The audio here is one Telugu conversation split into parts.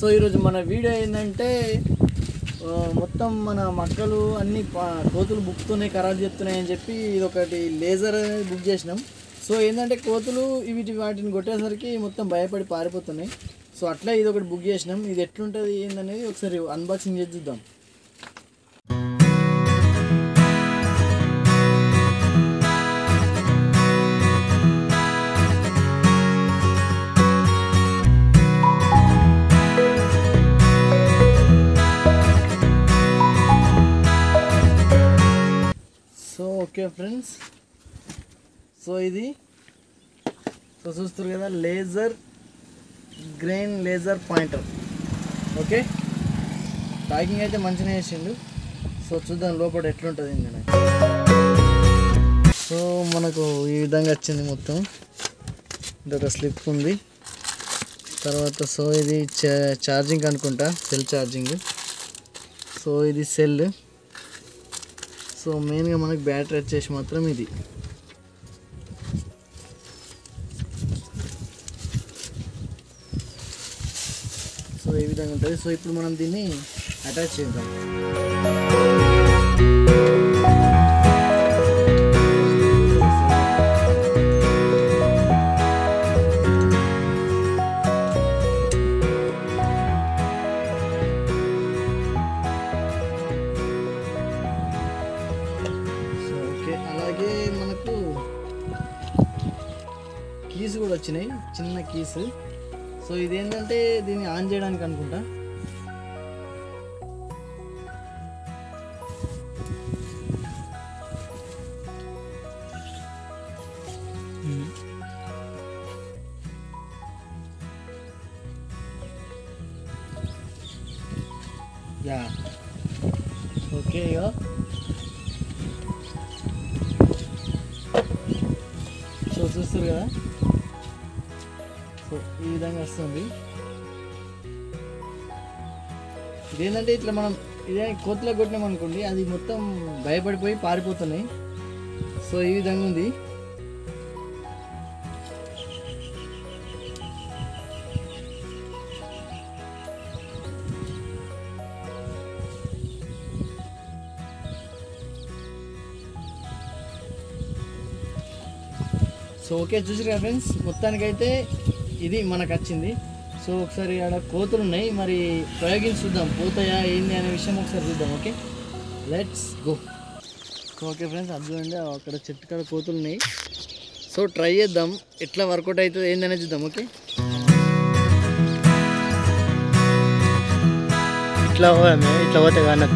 సో ఈరోజు మన వీడియో ఏంటంటే మొత్తం మన మక్కలు అన్ని కోతులు బుక్తున్నాయి ఖరాబ్ చెప్తున్నాయి అని చెప్పి ఇది ఒకటి లేజర్ అనేది బుక్ చేసినాం. సో ఏంటంటే కోతులు వీటి వాటిని కొట్టేసరికి మొత్తం భయపడి పారిపోతున్నాయి. సో అట్లా ఇది ఒకటి బుక్ చేసినాం. ఇది ఎట్లుంటుంది ఏందనేది ఒకసారి అన్బాక్సింగ్ చేసి చూద్దాం. Okay friends. సో ఇది సో చూస్తారు కదా laser grain laser pointer. Okay? Packing అయితే మంచిగా వేసిండు సో చూద్దాం లోపల ఎట్లుంటుంది ఇంక సో మనకు ఈ విధంగా వచ్చింది మొత్తం. ఇదొక స్లిప్ ఉంది. తర్వాత సో ఇది చా- ఛార్జింగ్ అనుకుంటా సెల్ ఛార్జింగ్ సో ఇది సెల్ సో మెయిన్గా మనకి బ్యాటరీ వచ్చేసి మాత్రం ఇది. సో ఈ విధంగా ఉంటుంది. సో ఇప్పుడు మనం దీన్ని అటాచ్ చేద్దాం. కీస్ కూడా వచ్చినాయి. చిన్న కీస్ సో ఇదేంటంటే దీన్ని ఆన్ చేయడానికి అనుకుంటా. యా. ఓకే ఇక సో చూస్తారు కదా. సో ఈ విధంగా వస్తుంది. ఇదేంటంటే ఇట్లా మనం ఇదే కోతిలో కొట్టినాం అనుకోండి అది మొత్తం భయపడిపోయి పారిపోతున్నాయి. సో ఈ విధంగా ఉంది. సో ఓకే చూసారు ఫ్రెండ్స్? మొత్తానికైతే ఇది మనకు వచ్చింది. సో ఒకసారి ఆడ కోతులు ఉన్నాయి. మరి ప్రయోగించి చూద్దాం. పోతాయా ఏంది అనే విషయం ఒకసారి చూద్దాం okay? Let's go okay friends అది చూడండి. అక్కడ చెట్టు కాడ కోతులు ఉన్నాయి. సో ట్రై చేద్దాం. ఎట్లా వర్కౌట్ అవుతుంది ఏందనే చూద్దాం ఓకే? ఇట్లా ఇట్లా పోతే కానీ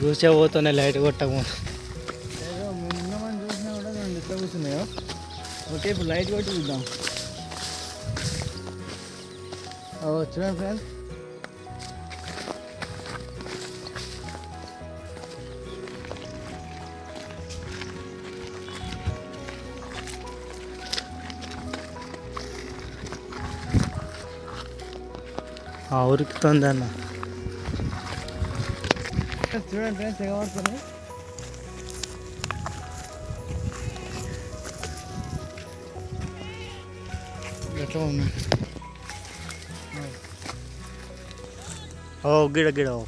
చూసే పోతూనే లైట్ కొట్టము. ఏదో నిన్నమని చూసినా కూడా నేను ఎట్లా కూర్చున్నాయో ఓకే ఇప్పుడు లైట్ కొట్టి చూద్దాం ఓ చూడండి ఫ్రెండ్స్ ఉరుకుతుంది అన్న చూడండి ఫ్రెండ్స్ ఎగబడుతున్నాయి ఎట్లా ఉన్నాయి ఓ గిడ గిడ ఓ.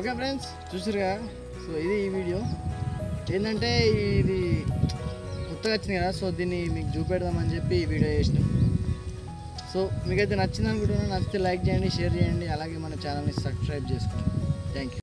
ఓకే ఫ్రెండ్స్ చూసారుగా? సో ఇది ఈ వీడియో ఏంటంటే ఇది కొత్తగా వచ్చింది కదా సో దీన్ని మీకు చూపెడదామని చెప్పి ఈ వీడియో చేసినాం. సో మీకైతే నచ్చింది అనుకుంటున్నాను నచ్చితే లైక్ చేయండి షేర్ చేయండి అలాగే మన ఛానల్ని సబ్స్క్రైబ్ చేసుకోండి. Thank you